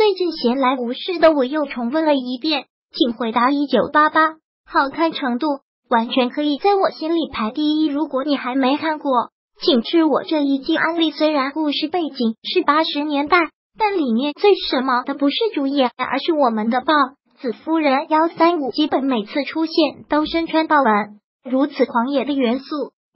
最近闲来无事的我又重温了一遍，请回答一九八八，好看程度完全可以在我心里排第一。如果你还没看过，请吃我这一季安利。虽然故事背景是八十年代，但里面最时髦的不是主演，而是我们的豹子夫人幺三五。基本每次出现都身穿豹纹，如此狂野的元素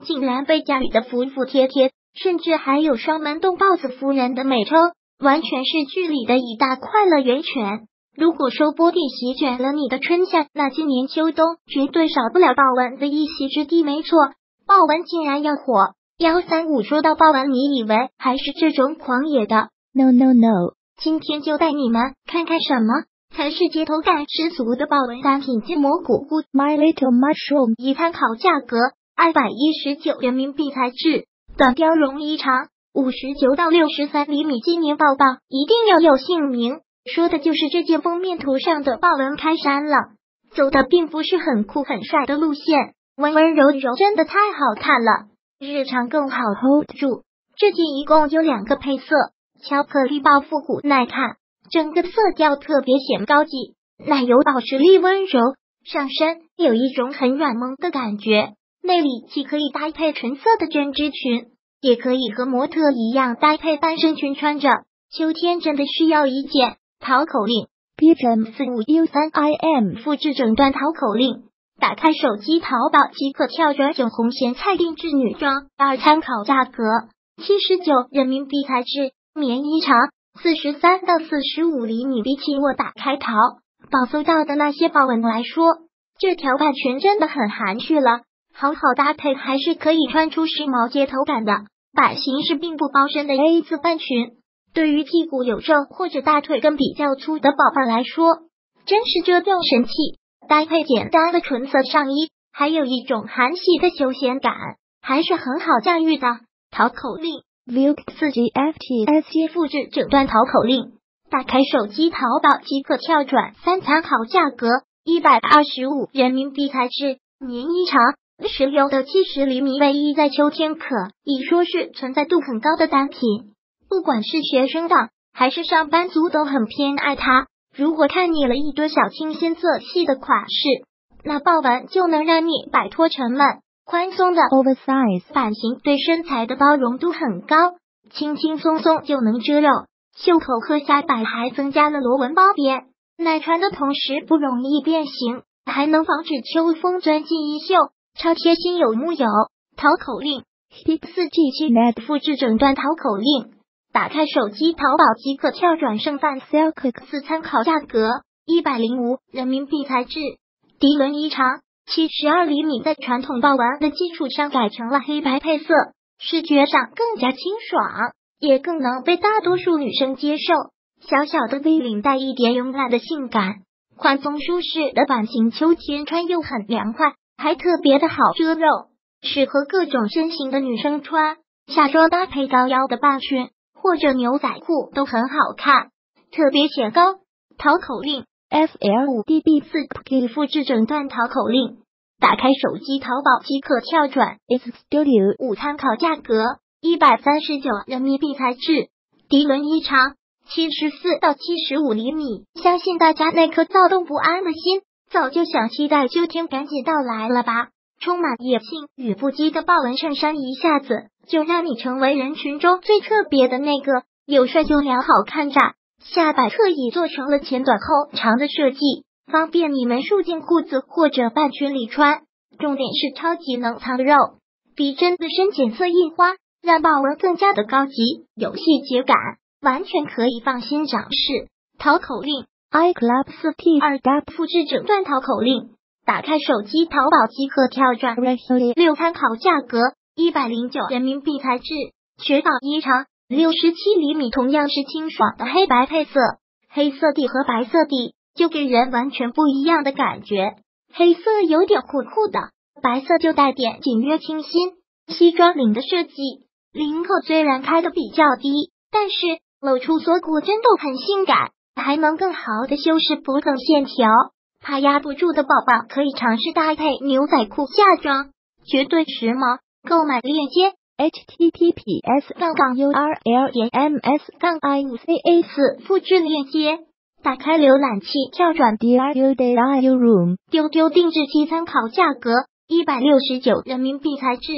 竟然被驾驭的服服帖帖，甚至还有双门洞豹子夫人的美称。完全是剧里的一大快乐源泉。如果说波蒂席卷了你的春夏，那今年秋冬绝对少不了豹纹的一席之地。没错，豹纹竟然要火。幺三五说到豹纹，你以为还是这种狂野的？No No No！今天就带你们看看什么才是街头感十足的豹纹单品。筋膜谷菇 My Little Mushroom，以参考价格二百一十九人民币材质，短貂绒衣长。五十九到六十三厘米，今年抱抱一定要有姓名，说的就是这件封面图上的豹纹开衫了。走的并不是很酷很帅的路线，温温柔柔，真的太好看了。日常更好 hold 住。这件一共有两个配色，巧克力豹复古耐看，整个色调特别显高级，奶油宝石力温柔，上身有一种很软萌的感觉。内里既可以搭配纯色的针织裙。也可以和模特一样搭配半身裙穿着，秋天真的需要一件。淘口令：B M 四五 U 三 I M 复制整段淘口令，打开手机淘宝即可跳转整红咸菜定制女装。二参考价格七十九人民币，材质棉衣长，四十三到四十五厘米。比起我打开淘宝搜到的那些豹纹来说，这条半裙真的很含蓄了。好好搭配，还是可以穿出时髦街头感的。版型是并不包身的 A 字半裙，对于屁股有肉或者大腿根比较粗的宝宝来说，真是遮掉神器。搭配简单的纯色上衣，还有一种韩系的休闲感，还是很好驾驭的。淘口令：View 四 G F T S C 复制整段淘口令，打开手机淘宝即可跳转。三参考价格一百二十五人民币，材质棉衣长。实用的七十厘米卫衣在秋天可以说是存在度很高的单品，不管是学生党还是上班族都很偏爱它。如果看腻了一堆小清新色系的款式，那豹纹就能让你摆脱沉闷。宽松的 oversize 版型对身材的包容度很高，轻轻松松就能遮肉。袖口和下摆还增加了螺纹包边，耐穿的同时不容易变形，还能防止秋风钻进衣袖。超贴心有木有？淘口令。：P 四 G 七 Net 复制整段淘口令，打开手机淘宝即可跳转剩饭。Sell Quick 四参考价格。一百零五人民币材质，涤纶衣长七十二厘米，在传统豹纹的基础上改成了黑白配色，视觉上更加清爽，也更能被大多数女生接受。小小的 V 领带一点慵懒的性感，宽松舒适的版型，秋天穿又很凉快。还特别的好遮肉，适合各种身形的女生穿。下装搭配高腰的半裙或者牛仔裤都很好看，特别显高。淘口令：F L 五 D B 四，可以复制整段淘口令。打开手机淘宝即可跳转。is Studio 五参考价格一百三十九人民币，材质涤纶衣长，七十四到七十五厘米。相信大家那颗躁动不安的心。早就想期待秋天赶紧到来了吧！充满野性与不羁的豹纹衬衫，一下子就让你成为人群中最特别的那个，有帅就良好看炸。下摆特意做成了前短后长的设计，方便你们束进裤子或者半裙里穿。重点是超级能藏肉，逼真的深浅色印花让豹纹更加的高级有细节感，完全可以放心展示。淘口令。iClub 四 T 二 D 复制整段淘口令，打开手机淘宝即可跳转。六参考价格一百零九人民币，材质雪纺衣长，六十七厘米，同样是清爽的黑白配色，黑色底和白色底就给人完全不一样的感觉。黑色有点酷酷的，白色就带点简约清新。西装领的设计，领口虽然开的比较低，但是露出锁骨真的很性感。还能更好的修饰脖颈线条，怕压不住的宝宝可以尝试搭配牛仔裤下装，绝对时髦。购买链接 https 杠杠 url 点 ms 杠 i 五 c a 四复制链接，打开浏览器，跳转 diu diu room 丢丢定制机参考价格一百六十九人民币材质，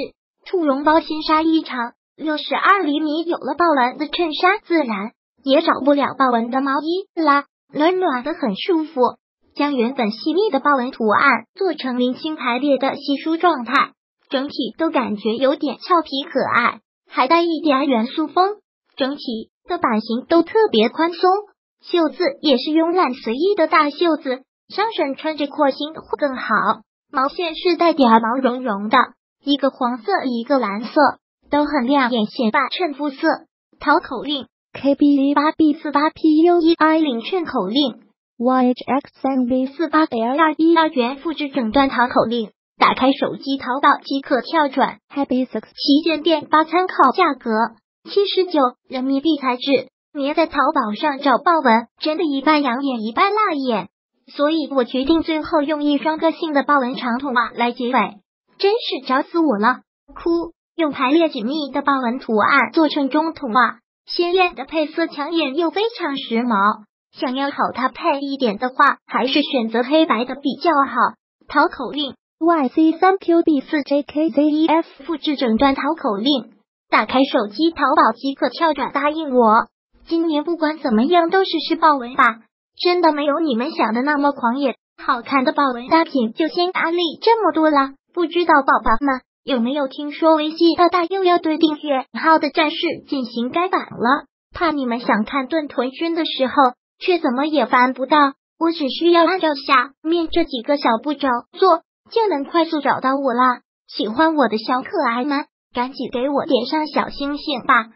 兔绒包新纱衣长，六十二厘米，有了豹纹的衬衫自然。也少不了豹纹的毛衣啦，暖暖的很舒服。将原本细密的豹纹图案做成零星排列的稀疏状态，整体都感觉有点俏皮可爱，还带一点元素风。整体的版型都特别宽松，袖子也是慵懒随意的大袖子，上身穿着廓形会更好。毛线是带点毛茸茸的，一个黄色，一个蓝色，都很亮眼，显扮衬肤色。淘口令：KB 八 B 四八 PU 一 I 领券口令。YHX 三 V 四八 L 二一二元复制整段淘口令，打开手机淘宝即可跳转。Happy Six 旗舰店八参考价格七十九人民币材质，别在淘宝上找豹纹真的一半养眼一半辣眼，所以我决定最后用一双个性的豹纹长筒袜来结尾，真是找死我了！哭，用排列紧密的豹纹图案做成中筒袜，鲜艳的配色抢眼又非常时髦。想要好搭配一点的话，还是选择黑白的比较好。淘口令：YC 三 QB 四 JKZEF 复制整段淘口令，打开手机淘宝即可跳转。答应我，今年不管怎么样都是试豹纹吧，真的没有你们想的那么狂野。好看的豹纹单品就先安利这么多了，不知道宝宝们有没有听说微信大大又要对订阅号的战士进行改版了？怕你们想看盾臀军的时候。却怎么也翻不到，我只需要按照下面这几个小步骤做，就能快速找到我啦！喜欢我的小可爱们，赶紧给我点上小星星吧！